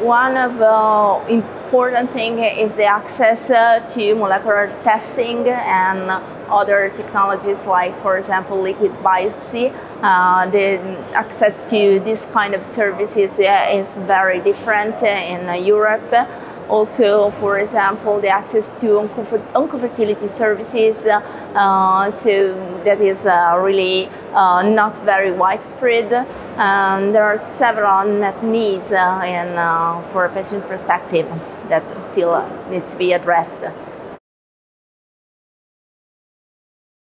One of the important thing is the access uh, to molecular testing and other technologies like, for example, liquid biopsy. Uh, the access to this kind of services uh, is very different in Europe. Also, for example, the access to oncofertility services, uh, so that is uh, really uh, not very widespread. Um, there are several unmet needs uh, uh, for a patient perspective that still needs to be addressed.